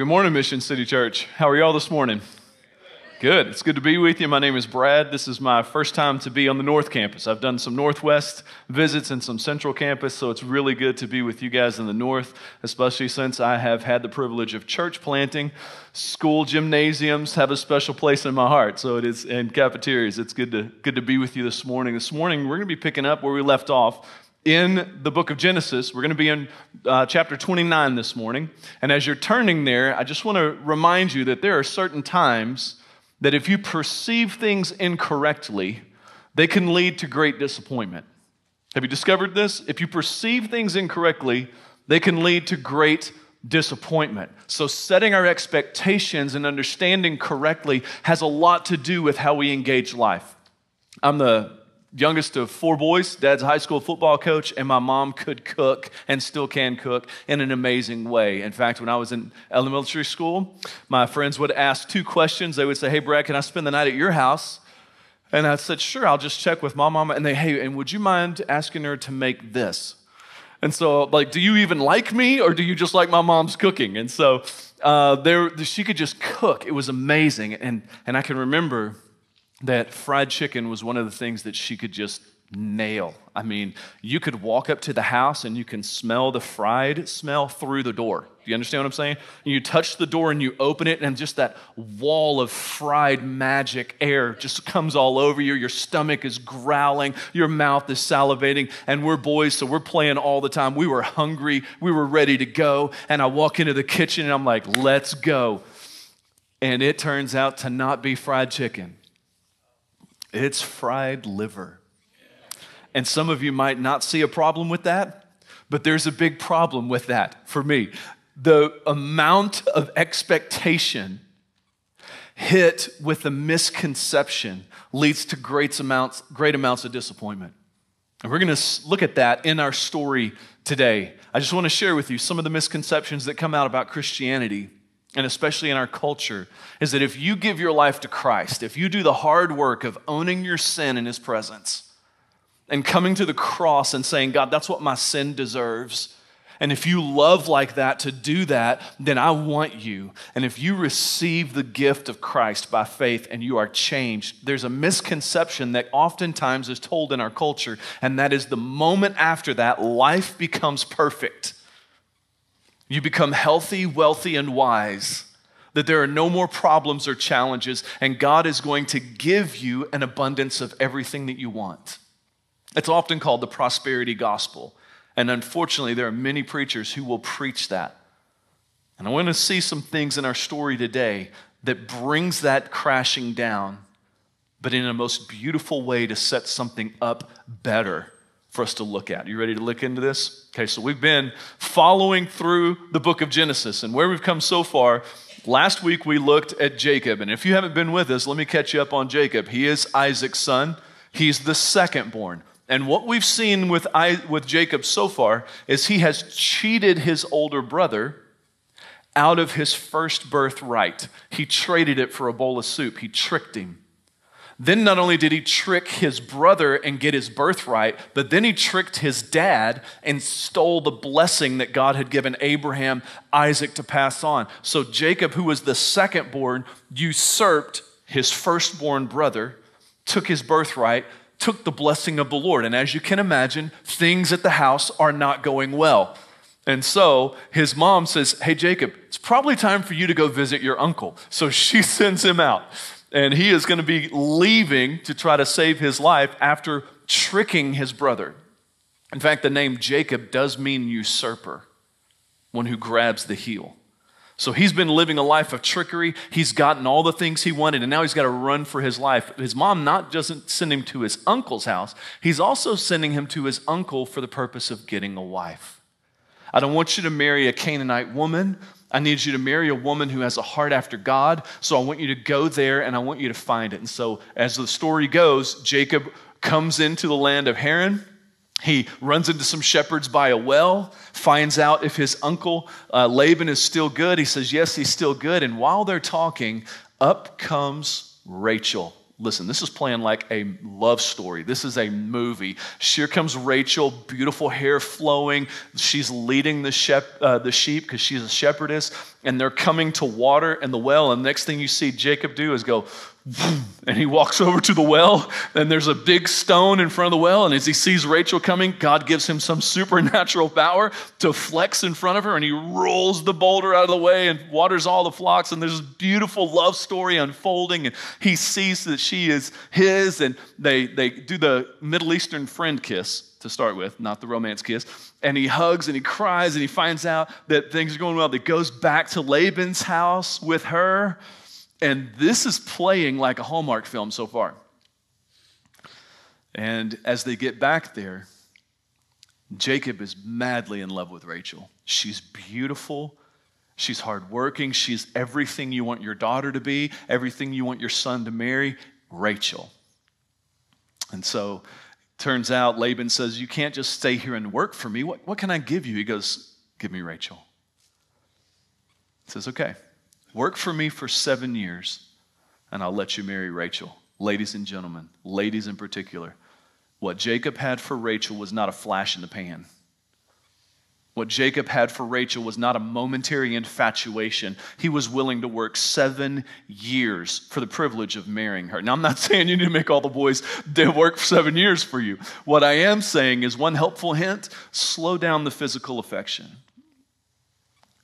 Good morning, Mission City Church. How are y'all this morning? Good. It's good to be with you. My name is Brad. This is my first time to be on the North Campus. I've done some Northwest visits and some Central Campus, so it's really good to be with you guys in the North, especially since I have had the privilege of church planting. School gymnasiums have a special place in my heart, so it is, and cafeterias. It's good to, good to be with you this morning. This morning, we're going to be picking up where we left off in the book of Genesis. We're going to be in uh, chapter 29 this morning. And as you're turning there, I just want to remind you that there are certain times that if you perceive things incorrectly, they can lead to great disappointment. Have you discovered this? If you perceive things incorrectly, they can lead to great disappointment. So, setting our expectations and understanding correctly has a lot to do with how we engage life. I'm the youngest of four boys. Dad's a high school football coach, and my mom could cook and still can cook in an amazing way. In fact, when I was in elementary school, my friends would ask two questions. They would say, Hey, Brad, can I spend the night at your house? And I said, Sure, I'll just check with my mama. And they, Hey, and would you mind asking her to make this? And so, like, do you even like me or do you just like my mom's cooking? And so, uh, there, she could just cook. It was amazing. And, and I can remember that fried chicken was one of the things that she could just nail. I mean, you could walk up to the house and you can smell the fried smell through the door. Do you understand what I'm saying? You touch the door and you open it, and just that wall of fried magic air just comes all over you. Your stomach is growling, your mouth is salivating, and we're boys, so we're playing all the time. We were hungry, we were ready to go, and I walk into the kitchen and I'm like, let's go. And it turns out to not be fried chicken. It's fried liver. And some of you might not see a problem with that, but there's a big problem with that for me. The amount of expectation hit with a misconception leads to great amounts, great amounts of disappointment. And we're going to look at that in our story today. I just want to share with you some of the misconceptions that come out about Christianity and especially in our culture, is that if you give your life to Christ, if you do the hard work of owning your sin in His presence and coming to the cross and saying, God, that's what my sin deserves. And if you love like that to do that, then I want you. And if you receive the gift of Christ by faith and you are changed, there's a misconception that oftentimes is told in our culture, and that is the moment after that, life becomes perfect you become healthy, wealthy, and wise. That there are no more problems or challenges, and God is going to give you an abundance of everything that you want. It's often called the prosperity gospel. And unfortunately, there are many preachers who will preach that. And I want to see some things in our story today that brings that crashing down, but in a most beautiful way to set something up better for us to look at. You ready to look into this? Okay, so we've been following through the book of Genesis, and where we've come so far, last week we looked at Jacob. And if you haven't been with us, let me catch you up on Jacob. He is Isaac's son, he's the second born. And what we've seen with, I, with Jacob so far is he has cheated his older brother out of his first birthright. He traded it for a bowl of soup, he tricked him. Then not only did he trick his brother and get his birthright, but then he tricked his dad and stole the blessing that God had given Abraham, Isaac to pass on. So Jacob, who was the second born, usurped his firstborn brother, took his birthright, took the blessing of the Lord. And as you can imagine, things at the house are not going well. And so his mom says, Hey, Jacob, it's probably time for you to go visit your uncle. So she sends him out and he is going to be leaving to try to save his life after tricking his brother. In fact, the name Jacob does mean usurper, one who grabs the heel. So he's been living a life of trickery. He's gotten all the things he wanted, and now he's got to run for his life. His mom not doesn't send him to his uncle's house, he's also sending him to his uncle for the purpose of getting a wife. I don't want you to marry a Canaanite woman I need you to marry a woman who has a heart after God. So I want you to go there and I want you to find it. And so, as the story goes, Jacob comes into the land of Haran. He runs into some shepherds by a well, finds out if his uncle uh, Laban is still good. He says, Yes, he's still good. And while they're talking, up comes Rachel, Listen, this is playing like a love story. This is a movie. Here comes Rachel, beautiful hair flowing. She's leading the, shep- uh, the sheep because she's a shepherdess, and they're coming to water in the well. And the next thing you see Jacob do is go, and he walks over to the well, and there's a big stone in front of the well. And as he sees Rachel coming, God gives him some supernatural power to flex in front of her, and he rolls the boulder out of the way and waters all the flocks. And there's this beautiful love story unfolding, and he sees that she is his, and they, they do the Middle Eastern friend kiss to start with, not the romance kiss. And he hugs and he cries, and he finds out that things are going well. He goes back to Laban's house with her and this is playing like a Hallmark film so far. And as they get back there, Jacob is madly in love with Rachel. She's beautiful. She's hardworking. She's everything you want your daughter to be, everything you want your son to marry. Rachel. And so turns out Laban says, You can't just stay here and work for me. What, what can I give you? He goes, Give me Rachel. He says, Okay. Work for me for seven years, and I'll let you marry Rachel. Ladies and gentlemen, ladies in particular, what Jacob had for Rachel was not a flash in the pan. What Jacob had for Rachel was not a momentary infatuation. He was willing to work seven years for the privilege of marrying her. Now, I'm not saying you need to make all the boys work for seven years for you. What I am saying is one helpful hint slow down the physical affection,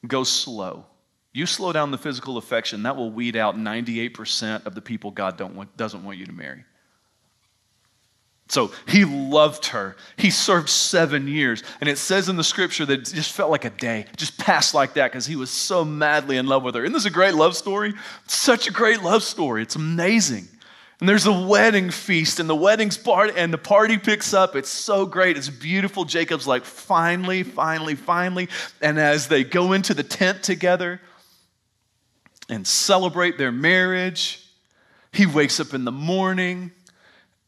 go slow. You slow down the physical affection, that will weed out 98% of the people God want, doesn't want you to marry. So he loved her. He served seven years. And it says in the scripture that it just felt like a day, just passed like that because he was so madly in love with her. Isn't this a great love story? Such a great love story. It's amazing. And there's a wedding feast, and the wedding's part, and the party picks up. It's so great. It's beautiful. Jacob's like, finally, finally, finally. And as they go into the tent together, and celebrate their marriage. He wakes up in the morning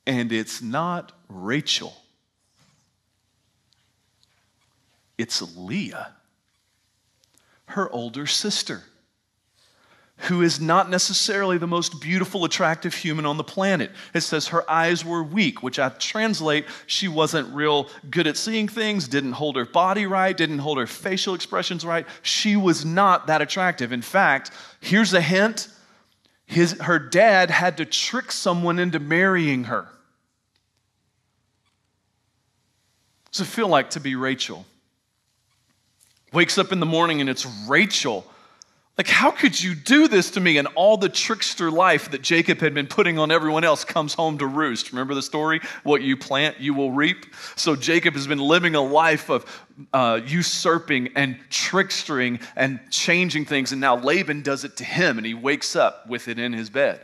and it's not Rachel, it's Leah, her older sister who is not necessarily the most beautiful, attractive human on the planet. It says her eyes were weak, which I translate, she wasn't real good at seeing things, didn't hold her body right, didn't hold her facial expressions right. She was not that attractive. In fact, here's a hint his, her dad had to trick someone into marrying her. What's it feel like to be Rachel? Wakes up in the morning and it's Rachel like, how could you do this to me? And all the trickster life that Jacob had been putting on everyone else comes home to roost. Remember the story? What you plant, you will reap. So Jacob has been living a life of uh, usurping and trickstering and changing things. And now Laban does it to him, and he wakes up with it in his bed.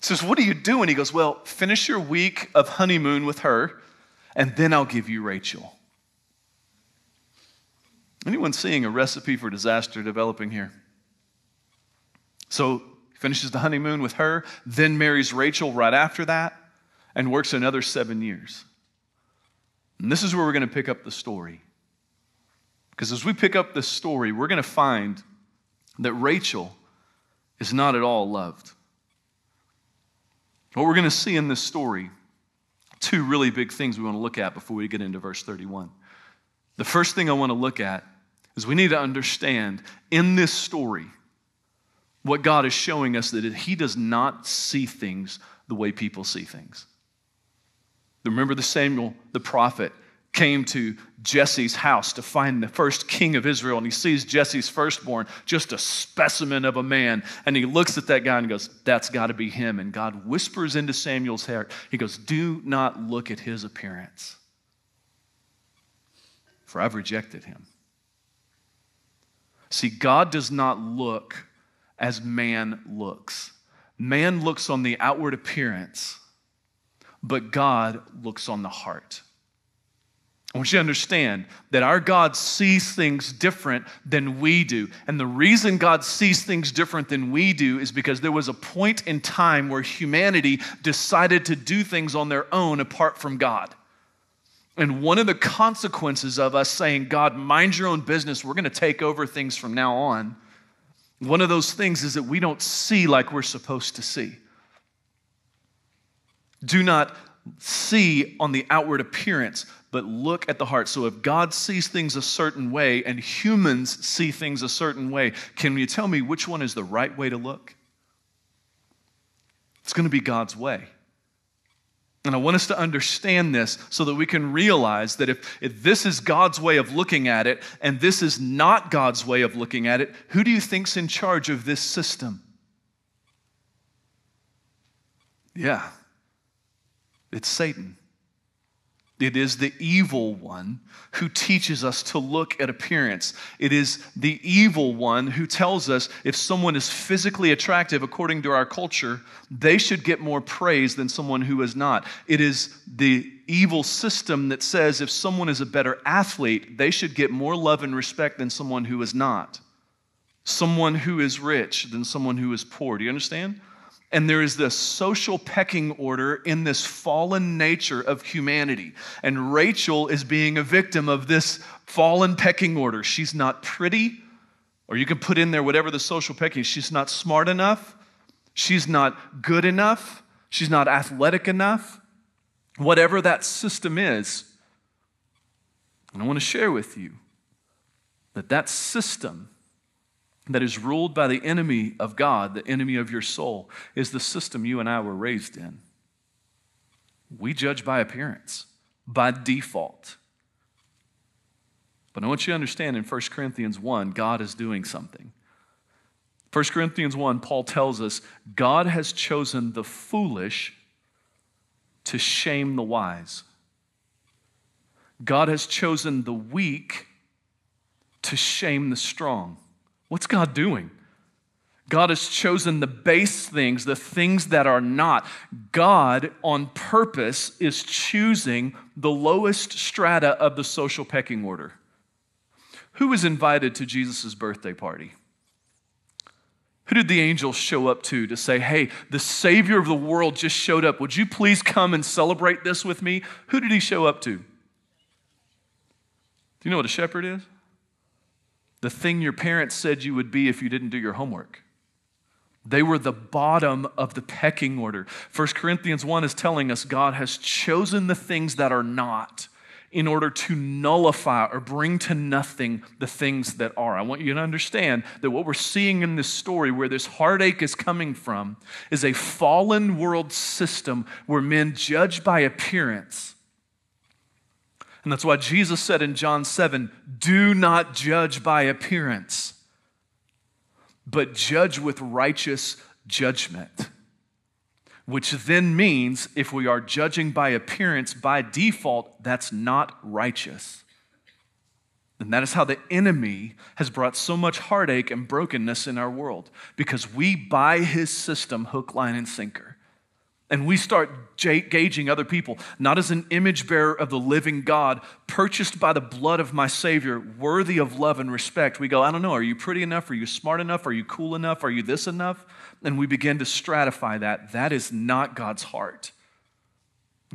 He Says, What are you doing? He goes, Well, finish your week of honeymoon with her, and then I'll give you Rachel. Anyone seeing a recipe for disaster developing here? So finishes the honeymoon with her, then marries Rachel right after that, and works another seven years. And this is where we're going to pick up the story. Because as we pick up this story, we're going to find that Rachel is not at all loved. What we're going to see in this story, two really big things we want to look at before we get into verse 31. The first thing I want to look at is we need to understand in this story what God is showing us that He does not see things the way people see things. Remember the Samuel, the prophet, came to Jesse's house to find the first king of Israel, and he sees Jesse's firstborn, just a specimen of a man. And he looks at that guy and goes, That's got to be him. And God whispers into Samuel's heart, He goes, Do not look at his appearance, for I've rejected him. See, God does not look as man looks. Man looks on the outward appearance, but God looks on the heart. I want you to understand that our God sees things different than we do. And the reason God sees things different than we do is because there was a point in time where humanity decided to do things on their own apart from God. And one of the consequences of us saying, God, mind your own business, we're going to take over things from now on, one of those things is that we don't see like we're supposed to see. Do not see on the outward appearance, but look at the heart. So if God sees things a certain way and humans see things a certain way, can you tell me which one is the right way to look? It's going to be God's way. And I want us to understand this so that we can realize that if, if this is God's way of looking at it and this is not God's way of looking at it, who do you think's in charge of this system? Yeah, it's Satan. It is the evil one who teaches us to look at appearance. It is the evil one who tells us if someone is physically attractive according to our culture, they should get more praise than someone who is not. It is the evil system that says if someone is a better athlete, they should get more love and respect than someone who is not. Someone who is rich than someone who is poor. Do you understand? And there is this social pecking order in this fallen nature of humanity. And Rachel is being a victim of this fallen pecking order. She's not pretty, or you can put in there whatever the social pecking. She's not smart enough. She's not good enough. She's not athletic enough. Whatever that system is. And I want to share with you that that system that is ruled by the enemy of God, the enemy of your soul, is the system you and I were raised in. We judge by appearance, by default. But I want you to understand in 1 Corinthians 1, God is doing something. 1 Corinthians 1, Paul tells us God has chosen the foolish to shame the wise. God has chosen the weak to shame the strong. What's God doing? God has chosen the base things, the things that are not. God, on purpose, is choosing the lowest strata of the social pecking order. Who was invited to Jesus' birthday party? Who did the angels show up to to say, hey, the Savior of the world just showed up. Would you please come and celebrate this with me? Who did he show up to? Do you know what a shepherd is? The thing your parents said you would be if you didn't do your homework. They were the bottom of the pecking order. 1 Corinthians 1 is telling us God has chosen the things that are not in order to nullify or bring to nothing the things that are. I want you to understand that what we're seeing in this story, where this heartache is coming from, is a fallen world system where men judge by appearance and that's why Jesus said in John 7 do not judge by appearance, but judge with righteous judgment. Which then means if we are judging by appearance, by default, that's not righteous. And that is how the enemy has brought so much heartache and brokenness in our world because we buy his system hook, line, and sinker. And we start gauging other people, not as an image bearer of the living God, purchased by the blood of my Savior, worthy of love and respect. We go, I don't know, are you pretty enough? Are you smart enough? Are you cool enough? Are you this enough? And we begin to stratify that. That is not God's heart.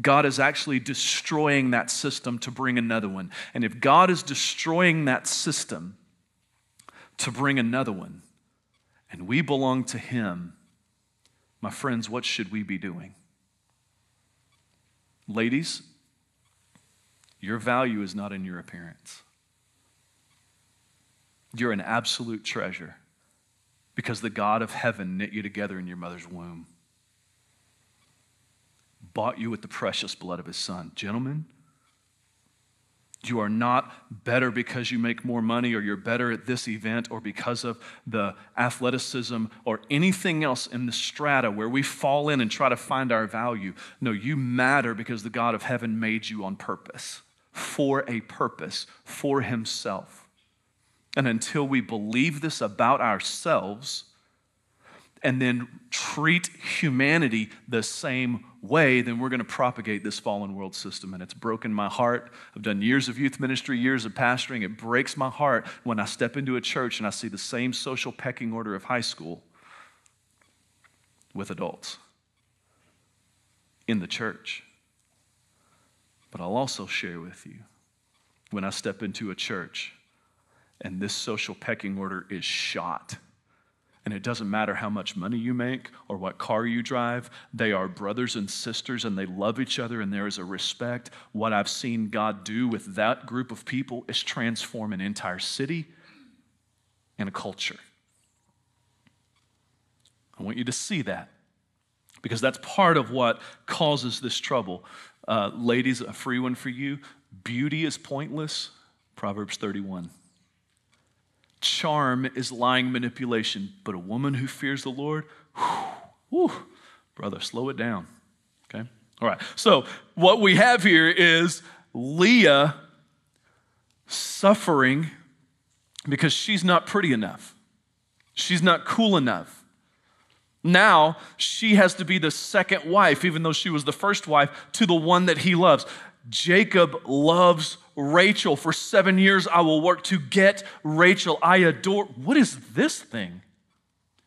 God is actually destroying that system to bring another one. And if God is destroying that system to bring another one, and we belong to Him, my friends, what should we be doing? Ladies, your value is not in your appearance. You're an absolute treasure because the God of heaven knit you together in your mother's womb, bought you with the precious blood of his son. Gentlemen, you are not better because you make more money or you're better at this event or because of the athleticism or anything else in the strata where we fall in and try to find our value. No, you matter because the God of heaven made you on purpose, for a purpose, for Himself. And until we believe this about ourselves, and then treat humanity the same way, then we're going to propagate this fallen world system. And it's broken my heart. I've done years of youth ministry, years of pastoring. It breaks my heart when I step into a church and I see the same social pecking order of high school with adults in the church. But I'll also share with you when I step into a church and this social pecking order is shot And it doesn't matter how much money you make or what car you drive, they are brothers and sisters and they love each other and there is a respect. What I've seen God do with that group of people is transform an entire city and a culture. I want you to see that because that's part of what causes this trouble. Uh, ladies, a free one for you. Beauty is pointless. Proverbs 31. Charm is lying manipulation, but a woman who fears the Lord, whew, whew, brother, slow it down. Okay? All right. So, what we have here is Leah suffering because she's not pretty enough. She's not cool enough. Now she has to be the second wife, even though she was the first wife, to the one that he loves. Jacob loves Rachel. For seven years, I will work to get Rachel. I adore. What is this thing?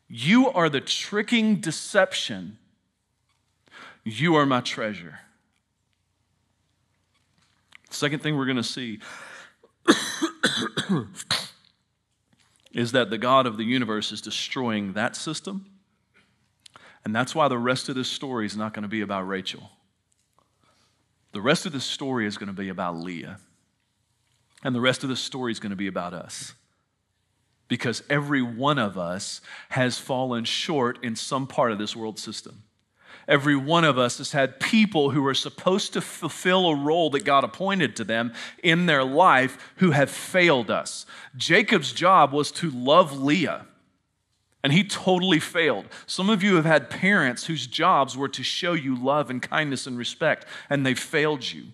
You are the tricking deception. You are my treasure. Second thing we're going to see is that the God of the universe is destroying that system. And that's why the rest of this story is not going to be about Rachel. The rest of the story is going to be about Leah. And the rest of the story is going to be about us. Because every one of us has fallen short in some part of this world system. Every one of us has had people who are supposed to fulfill a role that God appointed to them in their life who have failed us. Jacob's job was to love Leah, and he totally failed. Some of you have had parents whose jobs were to show you love and kindness and respect, and they failed you.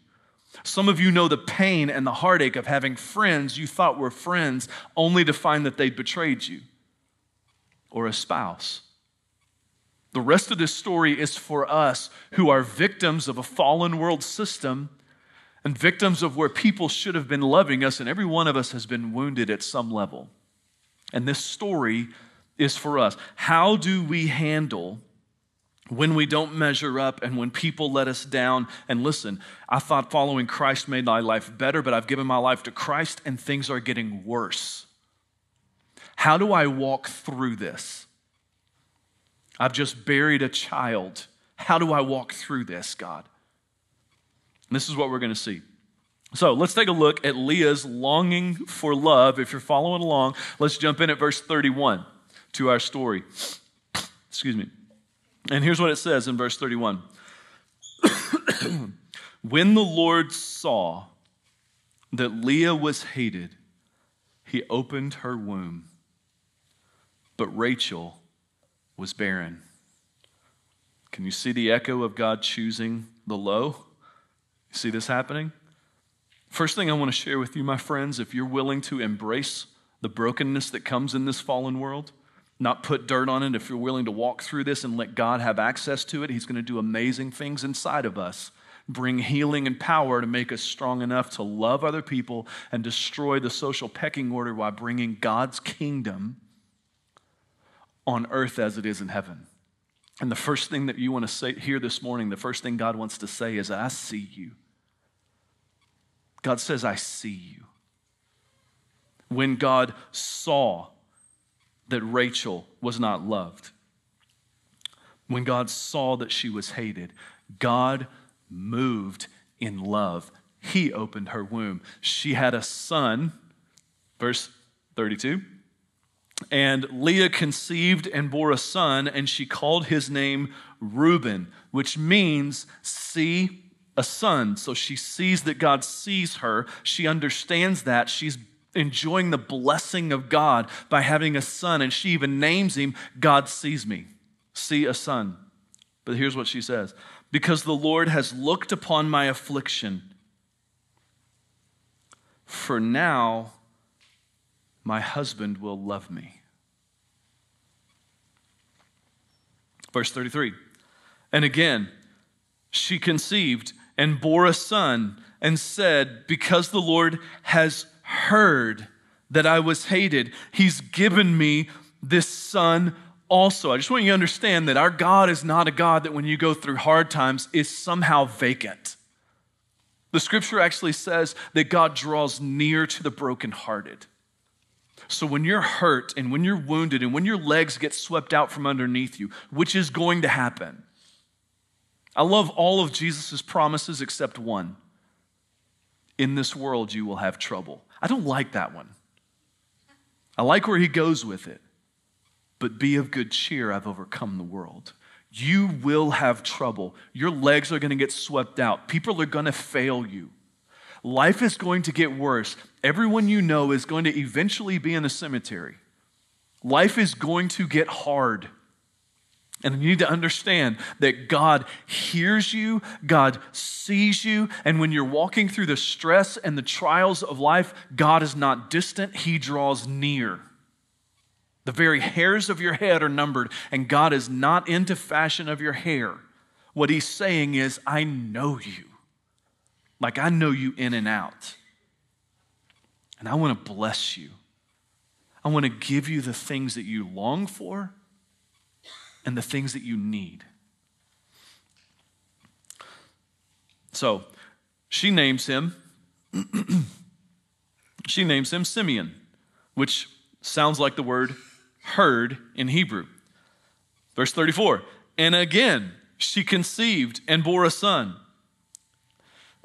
Some of you know the pain and the heartache of having friends you thought were friends only to find that they betrayed you, or a spouse the rest of this story is for us who are victims of a fallen world system and victims of where people should have been loving us, and every one of us has been wounded at some level. And this story is for us. How do we handle when we don't measure up and when people let us down? And listen, I thought following Christ made my life better, but I've given my life to Christ and things are getting worse. How do I walk through this? I've just buried a child. How do I walk through this, God? And this is what we're going to see. So let's take a look at Leah's longing for love. If you're following along, let's jump in at verse 31 to our story. Excuse me. And here's what it says in verse 31 When the Lord saw that Leah was hated, he opened her womb. But Rachel was barren. Can you see the echo of God choosing the low? You see this happening? First thing I want to share with you, my friends, if you're willing to embrace the brokenness that comes in this fallen world, not put dirt on it, if you're willing to walk through this and let God have access to it, He's going to do amazing things inside of us. Bring healing and power to make us strong enough to love other people and destroy the social pecking order while bringing God's kingdom on earth as it is in heaven. And the first thing that you want to say here this morning, the first thing God wants to say is, I see you. God says, I see you. When God saw that Rachel was not loved, when God saw that she was hated, God moved in love. He opened her womb. She had a son, verse 32. And Leah conceived and bore a son, and she called his name Reuben, which means see a son. So she sees that God sees her. She understands that. She's enjoying the blessing of God by having a son, and she even names him God sees me. See a son. But here's what she says Because the Lord has looked upon my affliction, for now my husband will love me. Verse 33. And again, she conceived and bore a son and said, Because the Lord has heard that I was hated, he's given me this son also. I just want you to understand that our God is not a God that when you go through hard times is somehow vacant. The scripture actually says that God draws near to the brokenhearted. So when you're hurt and when you're wounded and when your legs get swept out from underneath you, which is going to happen, I love all of Jesus' promises except one. In this world, you will have trouble. I don't like that one. I like where he goes with it. But be of good cheer, I've overcome the world. You will have trouble. Your legs are going to get swept out. People are going to fail you. Life is going to get worse. Everyone you know is going to eventually be in the cemetery. Life is going to get hard. And you need to understand that God hears you, God sees you, and when you're walking through the stress and the trials of life, God is not distant, He draws near. The very hairs of your head are numbered, and God is not into fashion of your hair. What He's saying is, I know you. Like I know you in and out. And I want to bless you. I want to give you the things that you long for and the things that you need. So she names him, she names him Simeon, which sounds like the word heard in Hebrew. Verse 34 And again she conceived and bore a son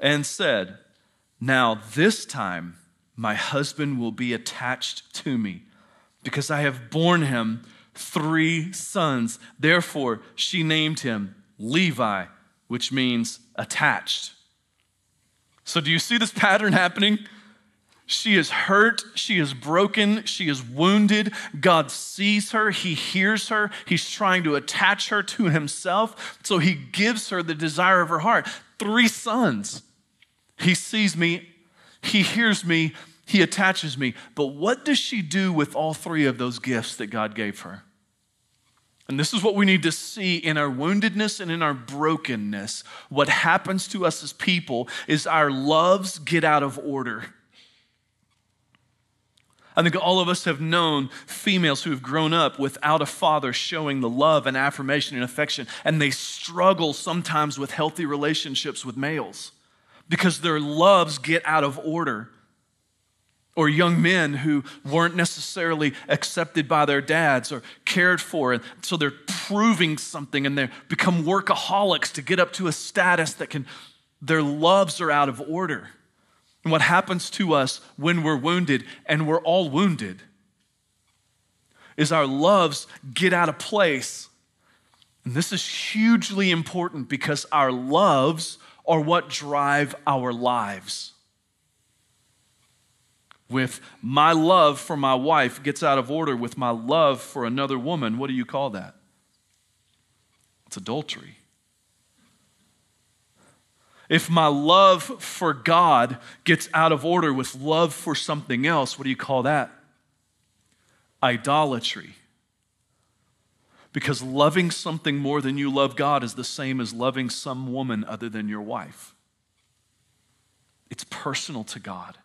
and said, Now this time my husband will be attached to me because I have borne him three sons. Therefore, she named him Levi, which means attached. So, do you see this pattern happening? She is hurt. She is broken. She is wounded. God sees her. He hears her. He's trying to attach her to himself. So he gives her the desire of her heart. Three sons. He sees me. He hears me. He attaches me. But what does she do with all three of those gifts that God gave her? And this is what we need to see in our woundedness and in our brokenness. What happens to us as people is our loves get out of order. I think all of us have known females who have grown up without a father showing the love and affirmation and affection, and they struggle sometimes with healthy relationships with males because their loves get out of order or young men who weren't necessarily accepted by their dads or cared for. And so they're proving something and they become workaholics to get up to a status that can, their loves are out of order. And what happens to us when we're wounded, and we're all wounded, is our loves get out of place. And this is hugely important because our loves are what drive our lives with my love for my wife gets out of order with my love for another woman, what do you call that? It's adultery. If my love for God gets out of order with love for something else, what do you call that? Idolatry. Because loving something more than you love God is the same as loving some woman other than your wife. It's personal to God.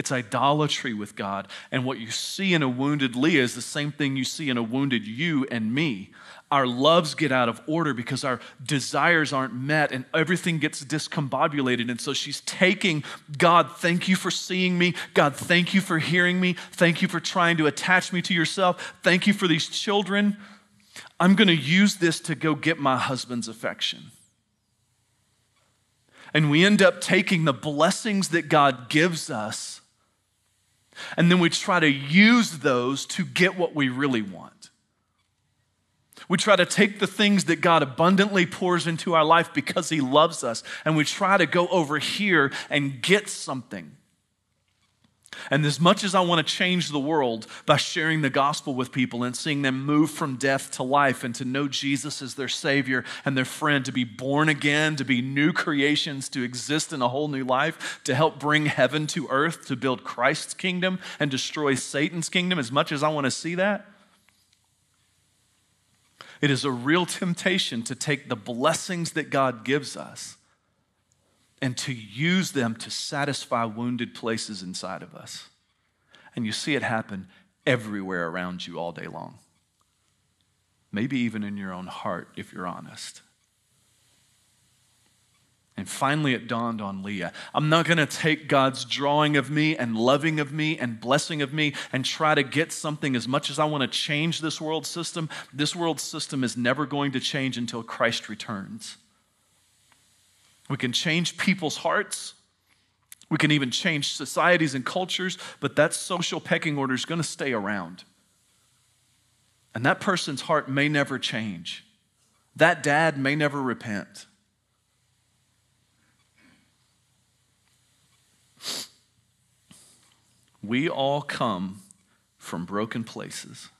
It's idolatry with God. And what you see in a wounded Leah is the same thing you see in a wounded you and me. Our loves get out of order because our desires aren't met and everything gets discombobulated. And so she's taking, God, thank you for seeing me. God, thank you for hearing me. Thank you for trying to attach me to yourself. Thank you for these children. I'm going to use this to go get my husband's affection. And we end up taking the blessings that God gives us and then we try to use those to get what we really want. We try to take the things that God abundantly pours into our life because He loves us, and we try to go over here and get something. And as much as I want to change the world by sharing the gospel with people and seeing them move from death to life and to know Jesus as their Savior and their friend, to be born again, to be new creations, to exist in a whole new life, to help bring heaven to earth, to build Christ's kingdom and destroy Satan's kingdom, as much as I want to see that, it is a real temptation to take the blessings that God gives us and to use them to satisfy wounded places inside of us. And you see it happen everywhere around you all day long. Maybe even in your own heart, if you're honest. And finally, it dawned on Leah I'm not going to take God's drawing of me and loving of me and blessing of me and try to get something as much as I want to change this world system. This world system is never going to change until Christ returns. We can change people's hearts. We can even change societies and cultures, but that social pecking order is going to stay around. And that person's heart may never change. That dad may never repent. We all come from broken places.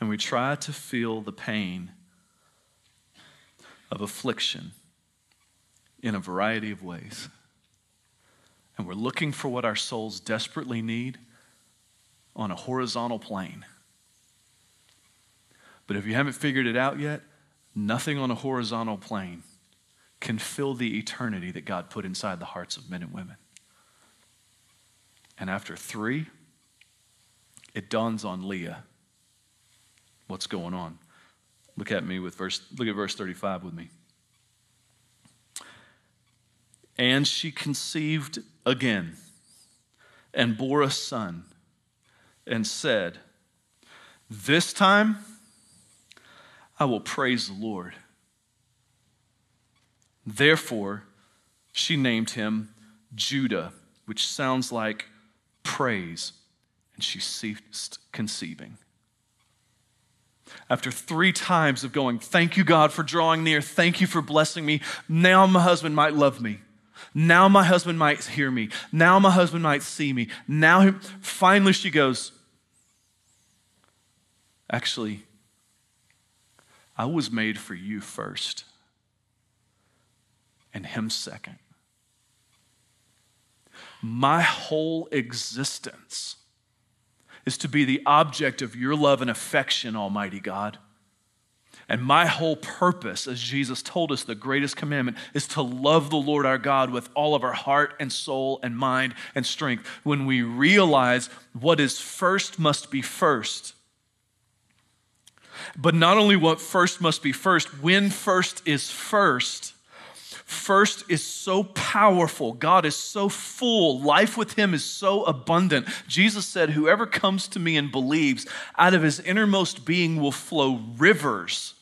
And we try to feel the pain of affliction in a variety of ways. And we're looking for what our souls desperately need on a horizontal plane. But if you haven't figured it out yet, nothing on a horizontal plane can fill the eternity that God put inside the hearts of men and women. And after three, it dawns on Leah what's going on. Look at me with verse, look at verse 35 with me. And she conceived again and bore a son and said, This time I will praise the Lord. Therefore, she named him Judah, which sounds like praise, and she ceased conceiving. After three times of going, Thank you, God, for drawing near. Thank you for blessing me. Now my husband might love me. Now my husband might hear me. Now my husband might see me. Now, finally, she goes, Actually, I was made for you first, and him second my whole existence is to be the object of your love and affection, Almighty God. And my whole purpose, as Jesus told us, the greatest commandment is to love the Lord our God with all of our heart and soul and mind and strength. When we realize what is first must be first. But not only what first must be first, when first is first, First is so powerful. God is so full. Life with Him is so abundant. Jesus said, Whoever comes to me and believes, out of his innermost being will flow rivers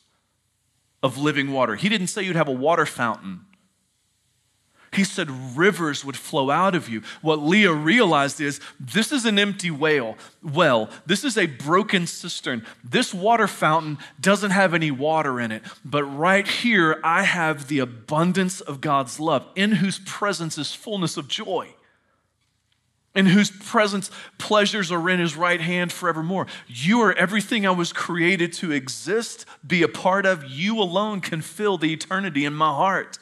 of living water. He didn't say you'd have a water fountain. He said rivers would flow out of you. What Leah realized is this is an empty whale. Well, this is a broken cistern. This water fountain doesn't have any water in it. But right here, I have the abundance of God's love, in whose presence is fullness of joy, in whose presence pleasures are in his right hand forevermore. You are everything I was created to exist, be a part of. You alone can fill the eternity in my heart.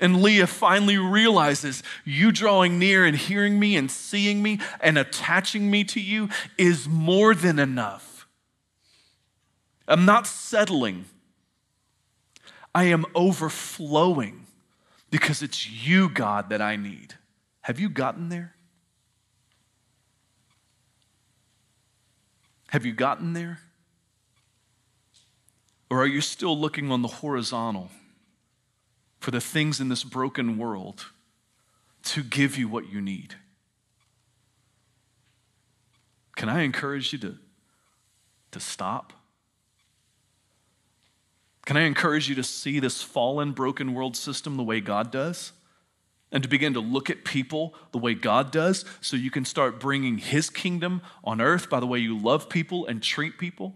And Leah finally realizes you drawing near and hearing me and seeing me and attaching me to you is more than enough. I'm not settling, I am overflowing because it's you, God, that I need. Have you gotten there? Have you gotten there? Or are you still looking on the horizontal? For the things in this broken world to give you what you need. Can I encourage you to, to stop? Can I encourage you to see this fallen, broken world system the way God does? And to begin to look at people the way God does so you can start bringing His kingdom on earth by the way you love people and treat people?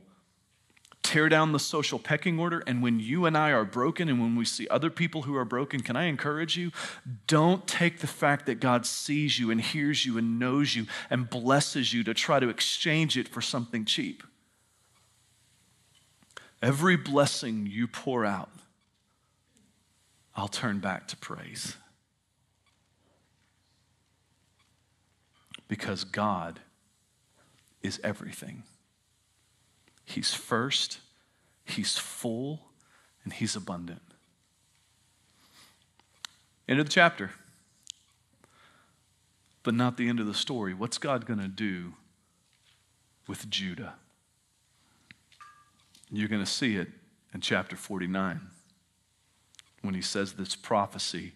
Tear down the social pecking order. And when you and I are broken and when we see other people who are broken, can I encourage you? Don't take the fact that God sees you and hears you and knows you and blesses you to try to exchange it for something cheap. Every blessing you pour out, I'll turn back to praise. Because God is everything. He's first, He's full, and He's abundant. End of the chapter. But not the end of the story. What's God going to do with Judah? You're going to see it in chapter 49. when he says this prophecy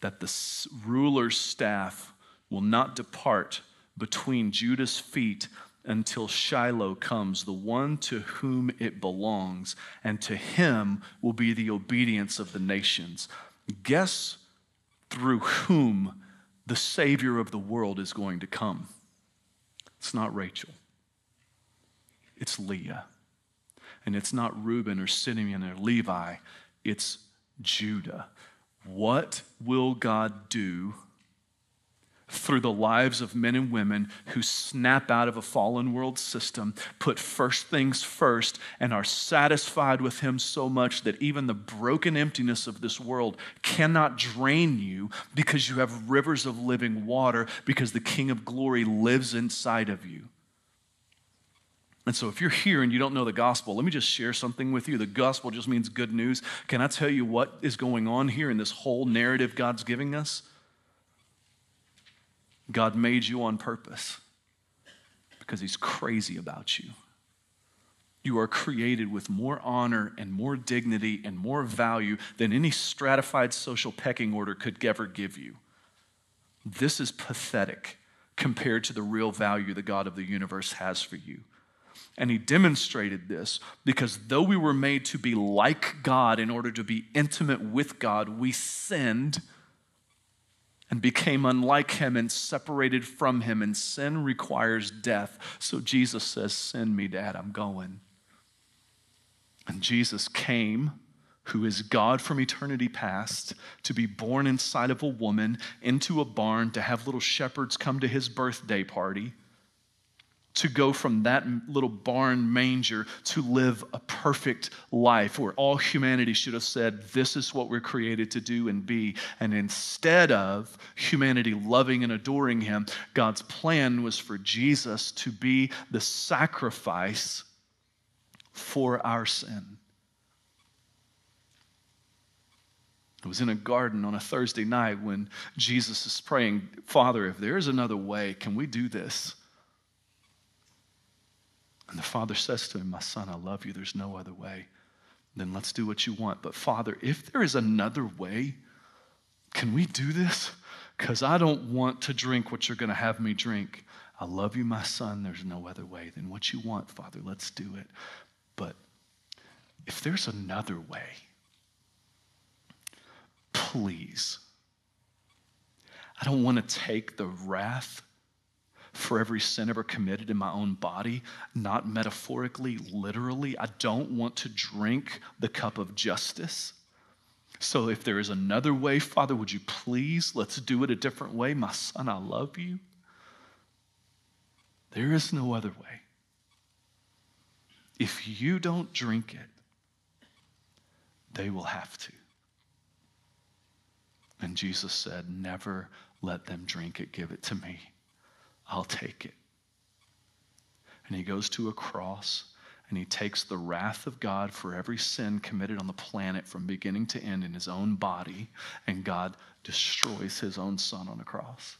that the ruler's staff will not depart between Judah's feet until Shiloh comes, the one to whom it belongs, and to him will be the obedience of the nations. Guess through whom the Savior of the world is going to come? It's not Rachel, it's Leah. And it's not Reuben or Simeon or Levi, it's Judah. What will God do through the lives of men and women who snap out of a fallen world system, put first things first, and are satisfied with Him so much that even the broken emptiness of this world cannot drain you because you have rivers of living water, because the King of glory lives inside of you. And so, if you're here and you don't know the gospel, let me just share something with you. The gospel just means good news. Can I tell you what is going on here in this whole narrative God's giving us? God made you on purpose because He's crazy about you. You are created with more honor and more dignity and more value than any stratified social pecking order could ever give you. This is pathetic compared to the real value the God of the universe has for you. And he demonstrated this because though we were made to be like God in order to be intimate with God, we sinned and became unlike him and separated from him. And sin requires death. So Jesus says, Send me, Dad, I'm going. And Jesus came, who is God from eternity past, to be born inside of a woman into a barn, to have little shepherds come to his birthday party to go from that little barn manger to live a perfect life where all humanity should have said, This is what we're created to do and be. And instead of humanity loving and adoring him, God's plan was for Jesus to be the sacrifice for our sin. It was in a garden on a Thursday night when Jesus is praying, Father, if there is another way, can we do this? And the father says to him, My son, I love you. There's no other way. Then let's do what you want. But, Father, if there is another way, can we do this? Because I don't want to drink what you're going to have me drink. I love you, my son. There's no other way. Then what you want, Father, let's do it. But if there's another way, please, I don't want to take the wrath for every sin ever committed in my own body, not metaphorically, literally. I don't want to drink the cup of justice. So if there is another way, Father, would you please let's do it a different way? My son, I love you. There is no other way. If you don't drink it, they will have to. And Jesus said, Never let them drink it, give it to me. I'll take it. And he goes to a cross and he takes the wrath of God for every sin committed on the planet from beginning to end in his own body, and God destroys his own son on a cross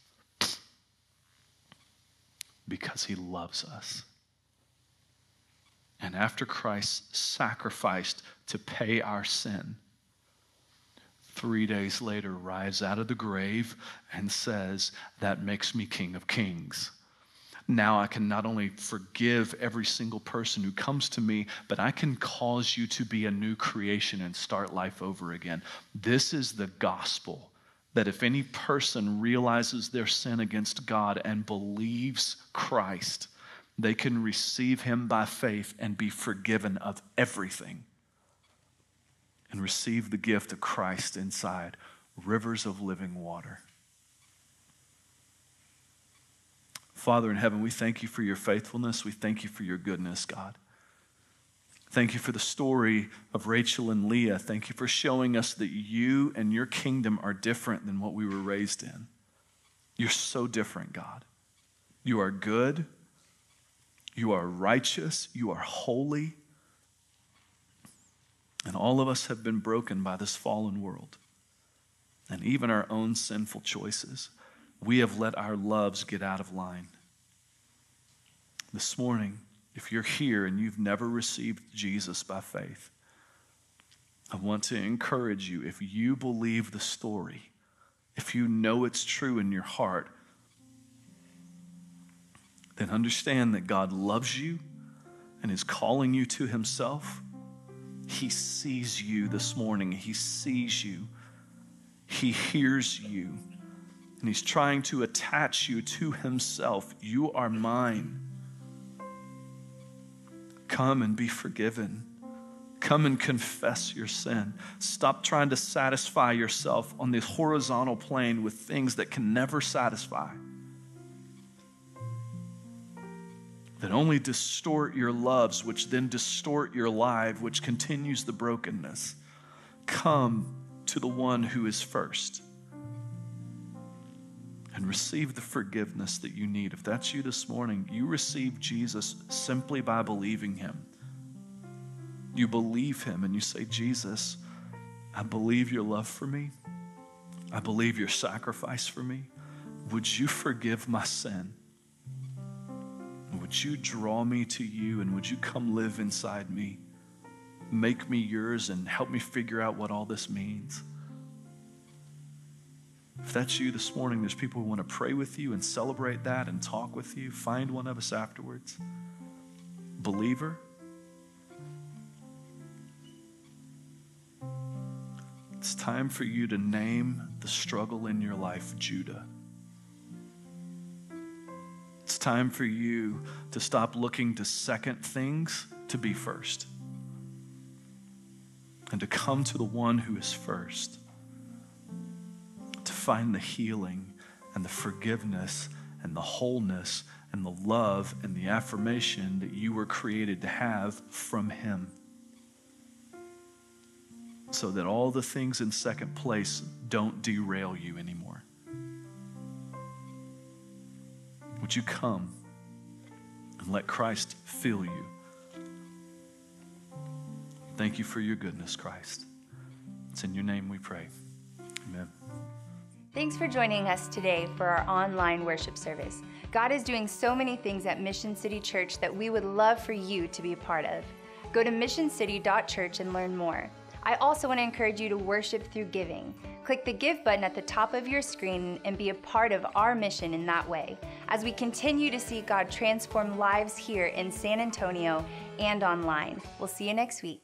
because he loves us. And after Christ sacrificed to pay our sin, three days later rise out of the grave and says, That makes me King of Kings. Now I can not only forgive every single person who comes to me, but I can cause you to be a new creation and start life over again. This is the gospel that if any person realizes their sin against God and believes Christ, they can receive him by faith and be forgiven of everything and receive the gift of Christ inside rivers of living water. Father in heaven, we thank you for your faithfulness. We thank you for your goodness, God. Thank you for the story of Rachel and Leah. Thank you for showing us that you and your kingdom are different than what we were raised in. You're so different, God. You are good. You are righteous. You are holy. And all of us have been broken by this fallen world and even our own sinful choices. We have let our loves get out of line. This morning, if you're here and you've never received Jesus by faith, I want to encourage you if you believe the story, if you know it's true in your heart, then understand that God loves you and is calling you to Himself. He sees you this morning. He sees you. He hears you. And He's trying to attach you to Himself. You are mine. Come and be forgiven. Come and confess your sin. Stop trying to satisfy yourself on the horizontal plane with things that can never satisfy, that only distort your loves, which then distort your life, which continues the brokenness. Come to the one who is first and receive the forgiveness that you need. If that's you this morning, you receive Jesus simply by believing him you believe him and you say, Jesus, I believe your love for me. I believe your sacrifice for me. Would you forgive my sin? Would you draw me to you and would you come live inside me? Make me yours and help me figure out what all this means. If that's you this morning, there's people who want to pray with you and celebrate that and talk with you. Find one of us afterwards. Believer, It's time for you to name the struggle in your life Judah. It's time for you to stop looking to second things to be first. And to come to the one who is first, to find the healing and the forgiveness and the wholeness and the love and the affirmation that you were created to have from Him. So that all the things in second place don't derail you anymore. Would you come and let Christ fill you? Thank you for your goodness, Christ. It's in your name we pray. Amen. Thanks for joining us today for our online worship service. God is doing so many things at Mission City Church that we would love for you to be a part of. Go to missioncity.church and learn more. I also want to encourage you to worship through giving. Click the Give button at the top of your screen and be a part of our mission in that way as we continue to see God transform lives here in San Antonio and online. We'll see you next week.